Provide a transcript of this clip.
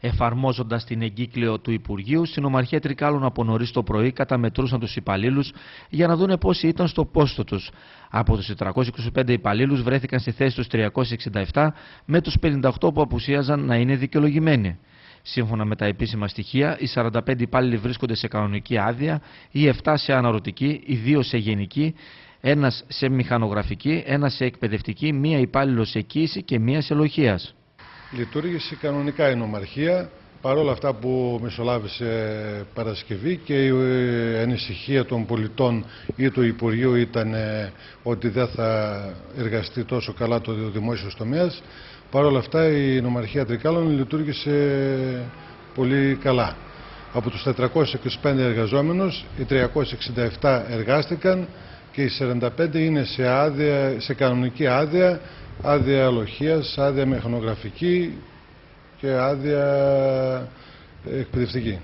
Εφαρμόζοντας την εγκύκλιο του Υπουργείου, στην Ομαρχία Τρικάλων από νωρίς το πρωί καταμετρούσαν τους υπαλλήλους για να δούνε πόσοι ήταν στο πόστο τους. Από τους 425 υπαλλήλους βρέθηκαν στη θέση τους 367, με τους 58 που απουσίαζαν να είναι δικαιολογημένοι. Σύμφωνα με τα επίσημα στοιχεία, οι 45 υπάλληλοι βρίσκονται σε κανονική άδεια, οι 7 σε αναρωτική, οι 2 σε γενική, ένας σε μηχανογραφική, ένας σε εκπαιδευτική, μία υπάλληλος σε κοίηση και μία σε λοχεία. Λειτουργήσε κανονικά η νομαρχία παρόλα αυτά που μεσολάβησε Παρασκευή και η ανησυχία των πολιτών ή του Υπουργείου ήταν ε, ότι δεν θα εργαστεί τόσο καλά το δημόσιο τομέας. Παρ' όλα αυτά η νομαρχία Τρικάλων λειτουργήσε πολύ καλά. Από τους 425 εργαζόμενους, οι 367 εργάστηκαν και οι 45 είναι σε, άδεια, σε κανονική άδεια, άδεια αλοχίας, άδεια μηχανογραφική και άδεια εκπαιδευτική.